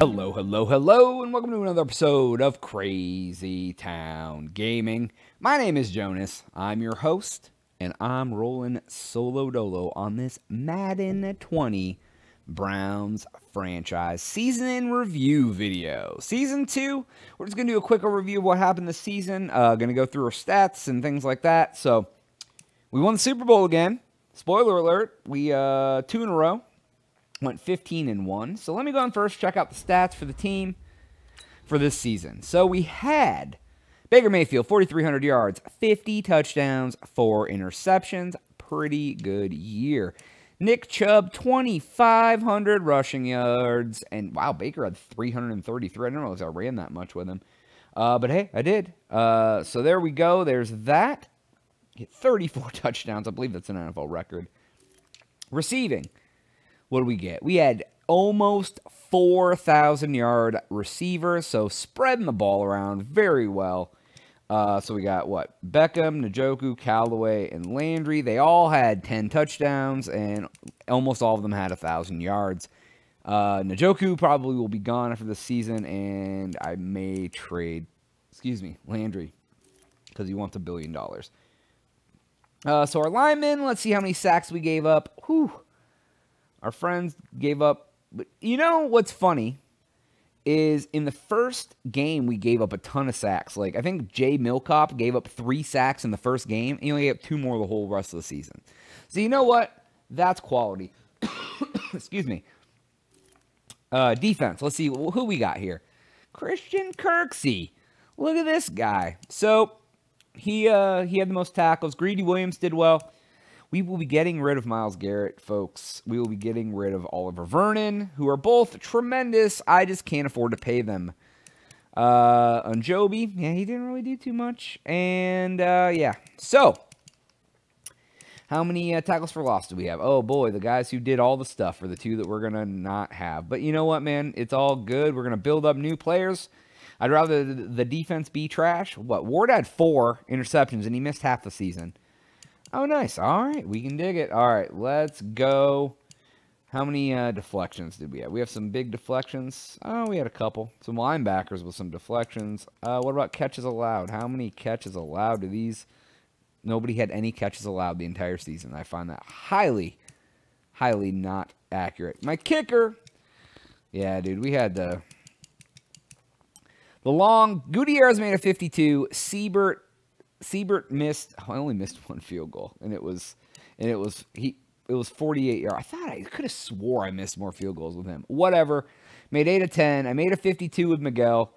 Hello, hello, hello, and welcome to another episode of Crazy Town Gaming. My name is Jonaas. I'm your host, and I'm rolling solo dolo on this Madden 20 Browns franchise season in review video. Season 2, we're just going to do a quick overview of what happened this season. Uh, going to go through our stats and things like that. So, we won the Super Bowl again. Spoiler alert, we uh, two in a row went 15 and 1. So let me go on first, check out the stats for the team for this season. So we had Baker Mayfield, 4,300 yards, 50 touchdowns, 4 interceptions. Pretty good year. Nick Chubb, 2,500 rushing yards. And wow, Baker had 333. I didn't realize I ran that much with him. Uh, but hey, I did. Uh, so there we go. There's that. Hit 34 touchdowns. I believe that's an NFL record. Receiving what do we get? We had almost 4,000 yard receivers, so spreading the ball around very well. Uh, so we got what? Beckham, Njoku, Callaway, and Landry. They all had 10 touchdowns, and almost all of them had 1,000 yards. Uh, Njoku probably will be gone after the season, and I may trade, excuse me, Landry, because he wants a billion dollars. Uh, so our linemen, let's see how many sacks we gave up. Whew. Our friends gave up. But you know what's funny is in the first game we gave up a ton of sacks. Like I think Jay Millcop gave up three sacks in the first game. And he only gave up two more the whole rest of the season. So you know what? That's quality. Excuse me. Uh, defense. Let's see who we got here. Christian Kirksey. Look at this guy. So he uh, he had the most tackles. Greedy Williams did well. We will be getting rid of Myles Garrett, folks. We will be getting rid of Oliver Vernon, who are both tremendous. I just can't afford to pay them. Uh, Joby, yeah, he didn't really do too much. And, uh, yeah. So, how many uh, tackles for loss do we have? Oh, boy, the guys who did all the stuff are the two that we're going to not have. But you know what, man? It's all good. We're going to build up new players. I'd rather the defense be trash. What? Ward had four interceptions, and he missed half the season. Oh, nice. All right, we can dig it. All right, let's go. How many uh, deflections did we have? We have some big deflections. Oh, we had a couple. Some linebackers with some deflections. Uh, what about catches allowed? How many catches allowed do these? Nobody had any catches allowed the entire season. I find that highly, highly not accurate. My kicker. Yeah, dude, we had the the long Gutierrez made a 52. Seibert Seibert missed. I only missed one field goal, and it was, and it was he. It was 48 yards. I thought I could have swore I missed more field goals with him. Whatever. Made eight of 10. I made a 52 with Miguel.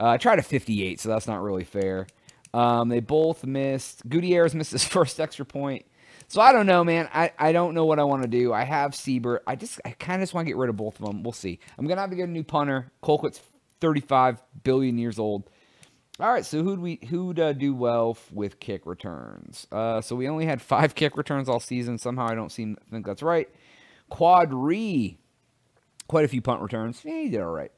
Uh, I tried a 58, so that's not really fair. Um, they both missed. Gutierrez missed his first extra point. So I don't know, man. I, I don't know what I want to do. I have Seibert. I just I kind of just want to get rid of both of them. We'll see. I'm gonna have to get a new punter. Colquitt's 35 billion years old. All right, so who'd we who'd uh, do well with kick returns? Uh, so we only had five kick returns all season. Somehow I don't seem think that's right. Quadri, quite a few punt returns. Yeah, he did all right.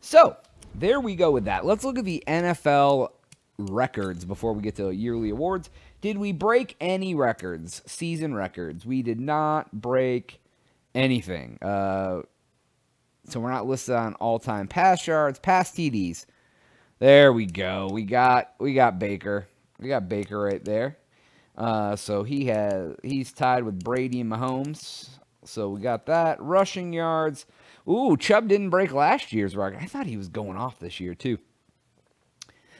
So there we go with that. Let's look at the NFL records before we get to yearly awards. Did we break any records? Season records? We did not break anything. Uh, so we're not listed on all-time pass yards, pass TDs. There we go. We got we got Baker. We got Baker right there. Uh, so he has he's tied with Brady and Mahomes. So we got that. Rushing yards. Ooh, Chubb didn't break last year's record. I thought he was going off this year too.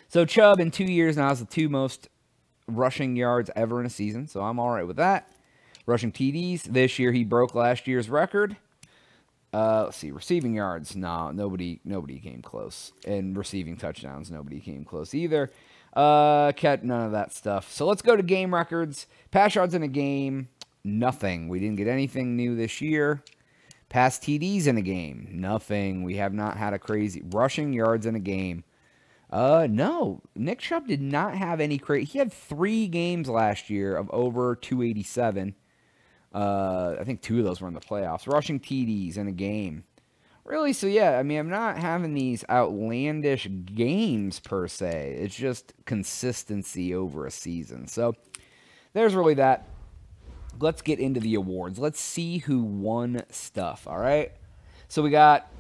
So Chubb in two years now has the two most rushing yards ever in a season. So I'm all right with that. Rushing TDs. This year he broke last year's record. Uh, let's see, receiving yards. No, nobody, nobody came close. And receiving touchdowns, nobody came close either. Uh, cat, none of that stuff. So let's go to game records. Pass yards in a game, nothing. We didn't get anything new this year. Pass TDs in a game, nothing. We have not had a crazy rushing yards in a game. Uh, no, Nick Chubb did not have any crazy. He had three games last year of over 287. Uh, I think two of those were in the playoffs. Rushing TDs in a game. Really? So, yeah, I mean, I'm not having these outlandish games per se. It's just consistency over a season. So, there's really that. Let's get into the awards. Let's see who won stuff, all right? So, we got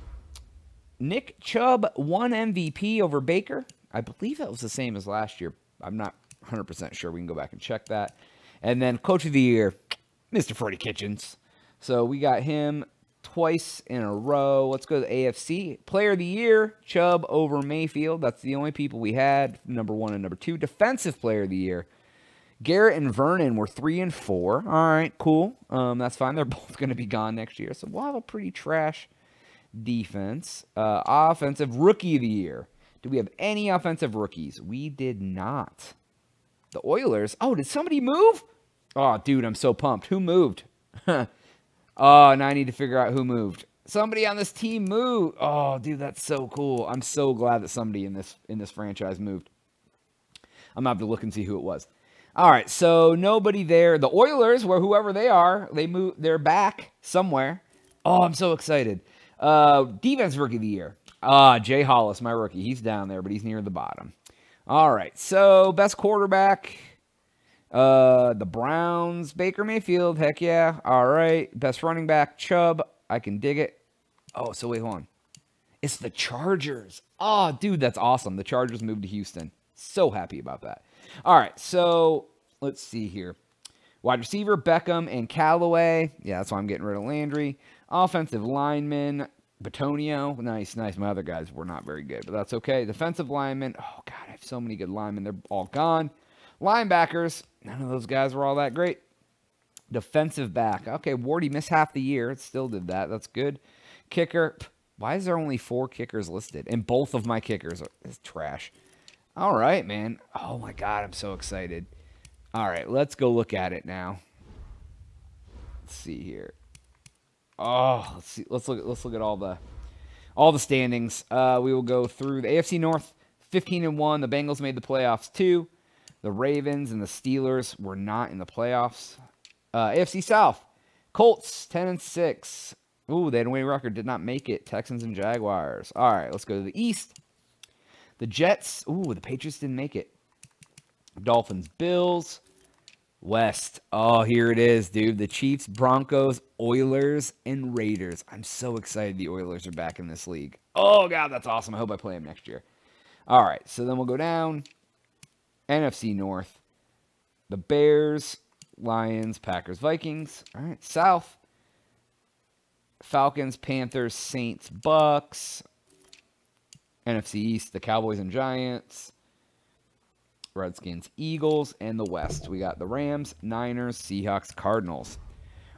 Nick Chubb won MVP over Baker. I believe that was the same as last year. I'm not 100% sure. We can go back and check that. And then Coach of the Year, Mr. Freddie Kitchens. So we got him twice in a row. Let's go to AFC. Player of the Year, Chubb over Mayfield. That's the only people we had, number one and number two. Defensive Player of the Year, Garrett and Vernon were three and four. All right, cool. Um, that's fine. They're both going to be gone next year, so we'll have a pretty trash defense. Uh, offensive Rookie of the Year. Do we have any offensive rookies? We did not. The Oilers. Oh, did somebody move? Oh, dude, I'm so pumped. Who moved? oh, now I need to figure out who moved. Somebody on this team moved. Oh, dude, that's so cool. I'm so glad that somebody in this in this franchise moved. I'm gonna have to look and see who it was. All right, so nobody there. The Oilers, where whoever they are, they move. They're back somewhere. Oh, I'm so excited. Uh, defense rookie of the year. Ah, Jay Hollis, my rookie. He's down there, but he's near the bottom. All right. So best quarterback. Uh, the Browns, Baker Mayfield. Heck yeah. All right. Best running back, Chubb. I can dig it. Oh, so wait, hold on. It's the Chargers. Oh, dude, that's awesome. The Chargers moved to Houston. So happy about that. All right. So let's see here. Wide receiver, Beckham and Callaway. Yeah, that's why I'm getting rid of Landry. Offensive lineman, Bitonio, nice, nice. My other guys were not very good, but that's okay. Defensive lineman. oh god, I have so many good linemen. They're all gone. Linebackers, none of those guys were all that great. Defensive back, okay, Wardy missed half the year. It still did that. That's good. Kicker, why is there only four kickers listed? And both of my kickers are trash. All right, man. Oh my god, I'm so excited. All right, let's go look at it now. Let's see here. Oh, let's see. Let's look. Let's look at all the all the standings. Uh, we will go through the AFC North, 15 and one. The Bengals made the playoffs too. The Ravens and the Steelers were not in the playoffs. Uh, AFC South, Colts 10 and six. Ooh, they had a winning record. Did not make it. Texans and Jaguars. All right, let's go to the East. The Jets. Ooh, the Patriots didn't make it. Dolphins, Bills. West. Oh, here it is, dude. The Chiefs, Broncos, Oilers, and Raiders. I'm so excited the Oilers are back in this league. Oh, God, that's awesome. I hope I play them next year. All right, so then we'll go down. NFC North. The Bears, Lions, Packers, Vikings. All right, South. Falcons, Panthers, Saints, Bucks. NFC East, the Cowboys and Giants. Redskins, Eagles, and the West. We got the Rams, Niners, Seahawks, Cardinals.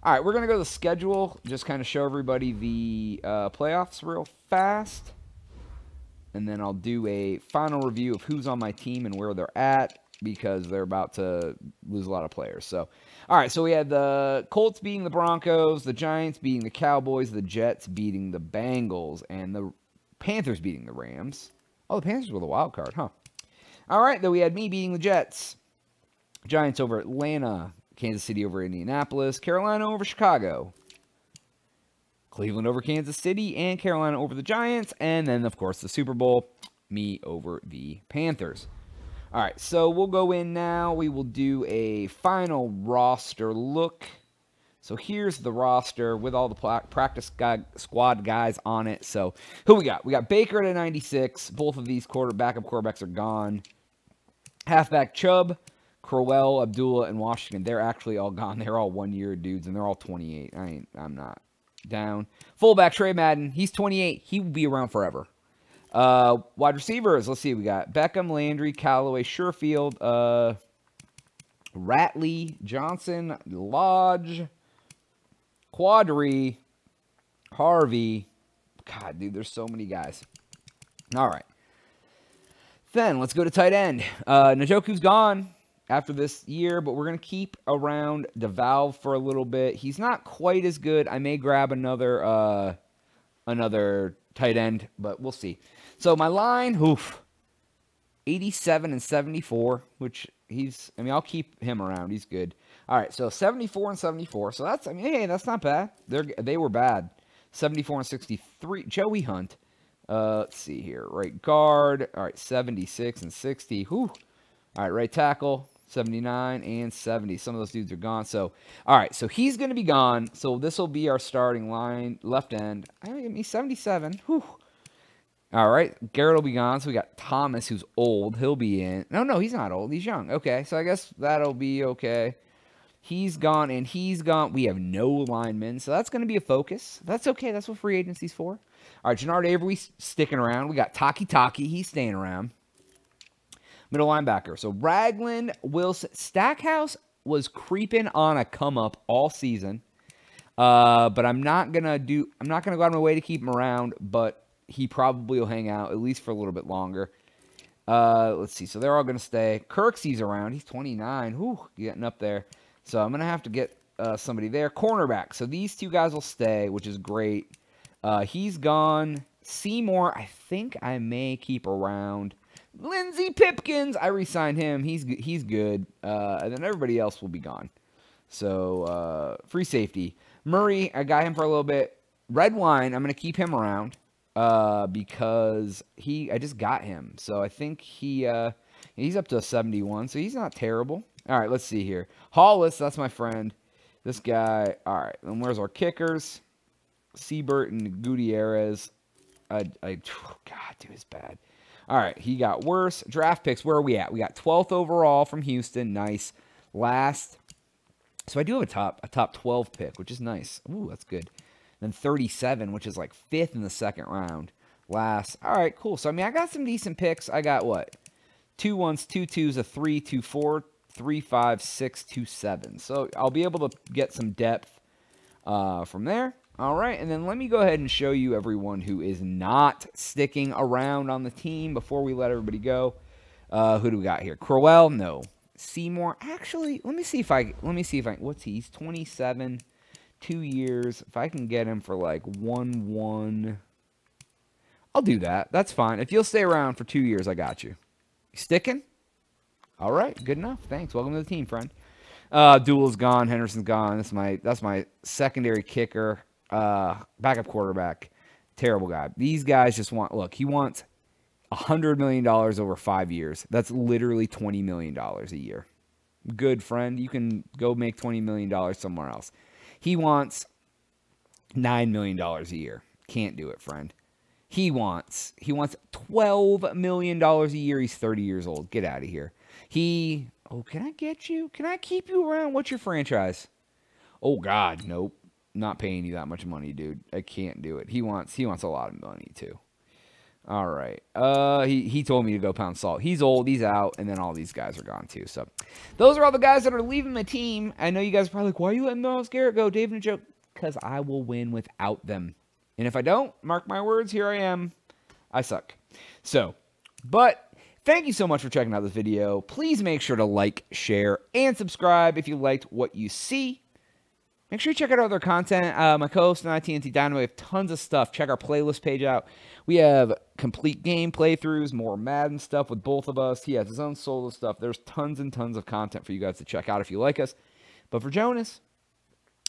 All right, we're going to go to the schedule, just kind of show everybody the uh, playoffs real fast. And then I'll do a final review of who's on my team and where they're at because they're about to lose a lot of players. So, all right, so we had the Colts beating the Broncos, the Giants beating the Cowboys, the Jets beating the Bengals, and the Panthers beating the Rams. Oh, the Panthers were the wild card, huh? All right, then we had me beating the Jets. Giants over Atlanta. Kansas City over Indianapolis. Carolina over Chicago. Cleveland over Kansas City. And Carolina over the Giants. And then, of course, the Super Bowl. Me over the Panthers. All right, so we'll go in now. We will do a final roster look. So here's the roster with all the practice guy, squad guys on it. So who we got? We got Baker at a 96. Both of these quarter backup quarterbacks are gone. Halfback Chubb, Crowell, Abdullah, and Washington. They're actually all gone. They're all one year dudes, and they're all 28. I ain't, I'm not down. Fullback Trey Madden. He's 28. He will be around forever. Uh, wide receivers. Let's see. We got Beckham, Landry, Callaway, Sherfield, uh, Ratley, Johnson, Lodge, Quadri, Harvey. God, dude, there's so many guys. All right. Then let's go to tight end. Uh, Njoku's gone after this year, but we're going to keep around DeValve for a little bit. He's not quite as good. I may grab another uh, another tight end, but we'll see. So my line, oof, 87 and 74, which he's, I mean, I'll keep him around. He's good. All right, so 74 and 74. So that's, I mean, hey, that's not bad. They're, they were bad. 74 and 63. Joey Hunt. Uh, let's see here. Right guard. All right, 76 and 60. Whew. All right, right tackle. 79 and 70. Some of those dudes are gone. So, all right, so he's going to be gone. So this will be our starting line, left end. I mean, 77. Whew. All right, Garrett will be gone. So we got Thomas, who's old. He'll be in. No, no, he's not old. He's young. Okay, so I guess that'll be okay. He's gone, and he's gone. We have no linemen, so that's going to be a focus. That's okay. That's what free agency's for. All right, Genard Avery sticking around. We got Takitaki. He's staying around. Middle linebacker. So Ragland, Wilson, Stackhouse was creeping on a come up all season. Uh, but I'm not gonna do. I'm not gonna go out of my way to keep him around. But he probably will hang out at least for a little bit longer. Uh, let's see. So they're all gonna stay. Kirksey's around. He's 29. Whew, getting up there. So I'm to have to get uh, somebody there. Cornerback. So these two guys will stay, which is great. Uh, he's gone. Seymour, I think I may keep around. Lindsey Pipkins, I re-signed him. He's he's good. Uh, and then everybody else will be gone. So uh, free safety. Murray, I got him for a little bit. Redwine, I'm going to keep him around uh, because he I just got him. So I think he uh, he's up to a 71. So he's not terrible. All right, let's see here. Hollis, that's my friend. This guy. All right, and where's our kickers? Seibert and Gutierrez. I, I, God, dude, it's bad. All right, he got worse. Draft picks, where are we at? We got 12th overall from Houston. Nice. Last. So I do have a top a top 12 pick, which is nice. Ooh, that's good. Then 37, which is like fifth in the second round. Last. All right, cool. So I mean, I got some decent picks. I got what? Two ones, two twos, a three, two four, three, five, six, two, seven. So I'll be able to get some depth uh, from there. All right, and then let me go ahead and show you everyone who is not sticking around on the team before we let everybody go. Uh, who do we got here? Crowell, no. Seymour, actually, let me see if I let me see if I what's he? He's 27, two years. If I can get him for like one one, I'll do that. That's fine. If you'll stay around for two years, I got you. you sticking? All right, good enough. Thanks. Welcome to the team, friend. Uh, Duel's gone. Henderson's gone. That's my that's my secondary kicker, uh, backup quarterback. Terrible guy. These guys just want look. He wants a hundred million dollars over five years. That's literally twenty million dollars a year. Good friend. You can go make twenty million dollars somewhere else. He wants nine million dollars a year. Can't do it, friend. He wants he wants twelve million dollars a year. He's thirty years old. Get out of here. He, oh, can I get you? Can I keep you around? What's your franchise? Oh God, nope. Not paying you that much money, dude. I can't do it. He wants he wants a lot of money too. All right. Uh, he he told me to go pound salt. He's old. He's out, and then all these guys are gone too. So, those are all the guys that are leaving the team. I know you guys are probably like, why are you letting Myles Garrett go, Dave and Joe? Because I will win without them. And if I don't, mark my words, here I am. I suck. So, but Thank you so much for checking out this video. Please make sure to like, share, and subscribe if you liked what you see. Make sure you check out our other content. Uh, my co-host and I, TNT Dynamo, we have tons of stuff. Check our playlist page out. We have complete game playthroughs, more Madden stuff with both of us. He has his own solo stuff. There's tons and tons of content for you guys to check out if you like us. But for Jonaas,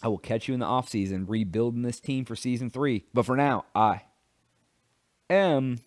I will catch you in the offseason rebuilding this team for season three. But for now, I am